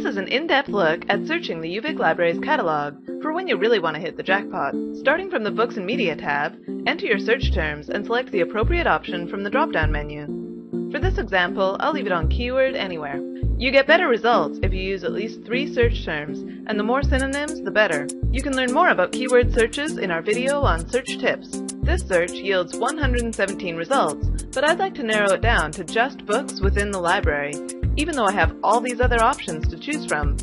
is an in-depth look at searching the UVic Library's catalog for when you really want to hit the jackpot. Starting from the Books and Media tab, enter your search terms and select the appropriate option from the drop-down menu. For this example, I'll leave it on Keyword Anywhere. You get better results if you use at least three search terms, and the more synonyms, the better. You can learn more about keyword searches in our video on search tips. This search yields 117 results, but I'd like to narrow it down to just books within the library, even though I have all these other options to choose from.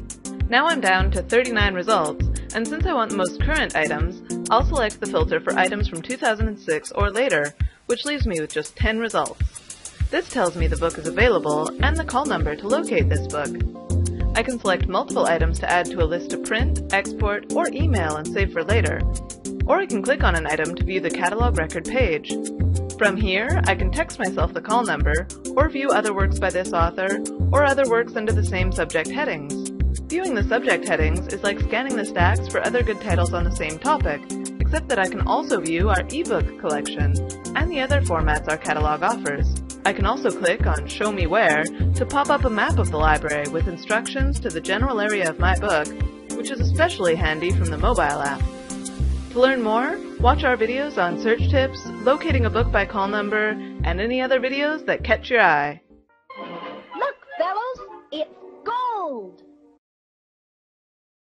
Now I'm down to 39 results, and since I want the most current items, I'll select the filter for items from 2006 or later, which leaves me with just 10 results. This tells me the book is available and the call number to locate this book. I can select multiple items to add to a list to print, export, or email and save for later. Or I can click on an item to view the catalog record page. From here, I can text myself the call number, or view other works by this author, or other works under the same subject headings. Viewing the subject headings is like scanning the stacks for other good titles on the same topic, except that I can also view our ebook collection and the other formats our catalog offers. I can also click on Show Me Where to pop up a map of the library with instructions to the general area of my book, which is especially handy from the mobile app. To learn more, watch our videos on search tips, locating a book by call number, and any other videos that catch your eye.